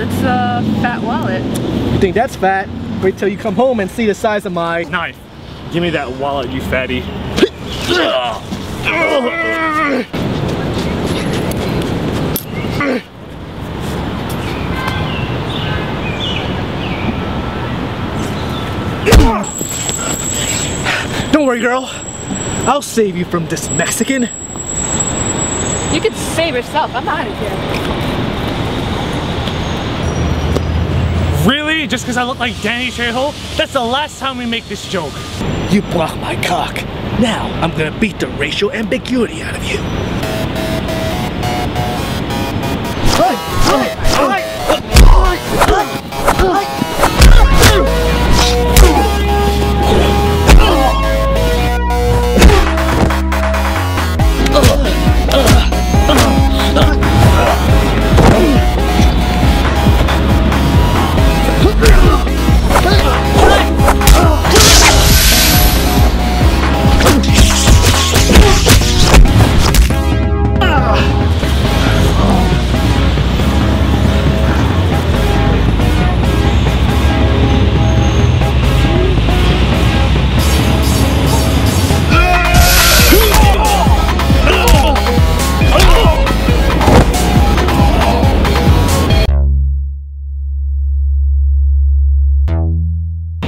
that's a fat wallet. You think that's fat? Wait till you come home and see the size of my Knife. Give me that wallet, you fatty. Don't worry, girl. I'll save you from this Mexican. You can save yourself. I'm out of here. Just because I look like Danny Trejo? That's the last time we make this joke. You block my cock. Now I'm gonna beat the racial ambiguity out of you.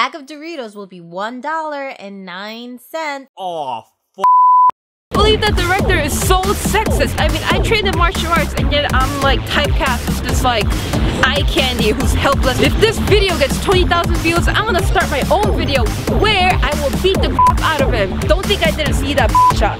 bag of Doritos will be $1.09. Oh, I believe that director is so sexist. I mean, I trained in martial arts and yet I'm like typecast as this like eye candy who's helpless. If this video gets 20,000 views, I'm gonna start my own video where I will beat the out of him. Don't think I didn't see that shot.